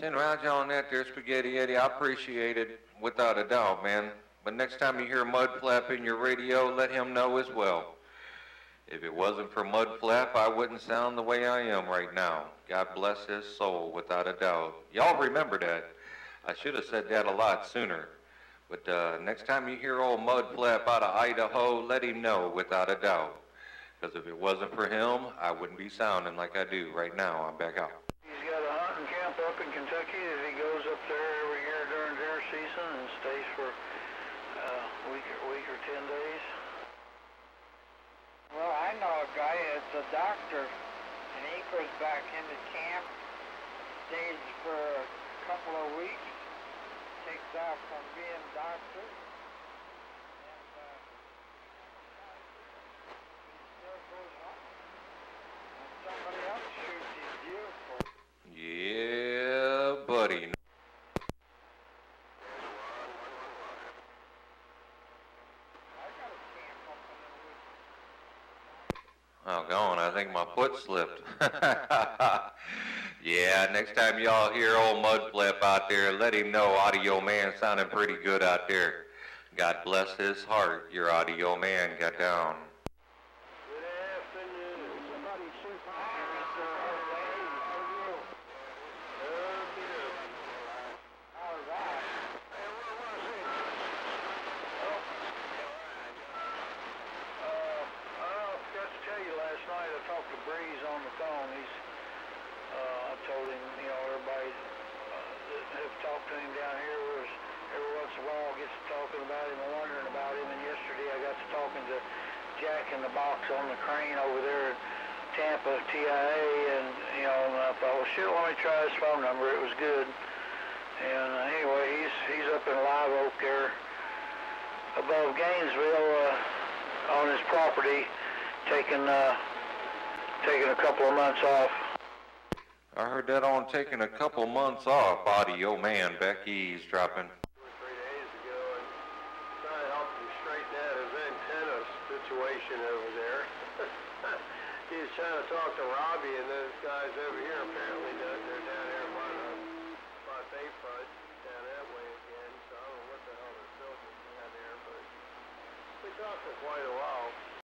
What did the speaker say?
Ten rounds on that there, Spaghetti Eddie. I appreciate it without a doubt, man. But next time you hear Mudflap in your radio, let him know as well. If it wasn't for Mudflap, I wouldn't sound the way I am right now. God bless his soul, without a doubt. Y'all remember that. I should have said that a lot sooner. But uh, next time you hear old Mudflap out of Idaho, let him know, without a doubt. Because if it wasn't for him, I wouldn't be sounding like I do right now. I'm back out. He's got a hunting camp up in Kentucky that he goes up there every year during deer season and stays for uh, a week, a week or ten days. Well, I know a guy that's a doctor, and he goes back into camp, stays for a couple of weeks, takes off from being doctor, and uh, he still goes home. And somebody else shoots his deer for him. Yeah, buddy. Oh, gone. I think my foot slipped. yeah, next time y'all hear old Mudflap out there, let him know Audio Man sounding pretty good out there. God bless his heart. Your Audio Man got down. Good afternoon. Somebody shoot my deer for hey, hey, All right. Uh, I forgot to tell you last Breeze on the phone. He's, uh, I told him, you know, everybody uh, that have talked to him down here was every once in a while gets to talking about him and wondering about him. And yesterday I got to talking to Jack in the box on the crane over there at Tampa TIA, and you know, and I thought, well, shit, let me try his phone number. It was good. And uh, anyway, he's he's up in Live Oak there, above Gainesville, uh, on his property, taking uh, taking a couple of months off. I heard that on taking a couple months off. Audio Man, Becky eavesdropping. two or three days ago and trying to help him straighten out his antenna situation over there. he was trying to talk to Robbie and those guys over here apparently down, they're down there by the by Bayfront down that way again. So I don't know what the hell they're filming down there, but we talked for quite a while.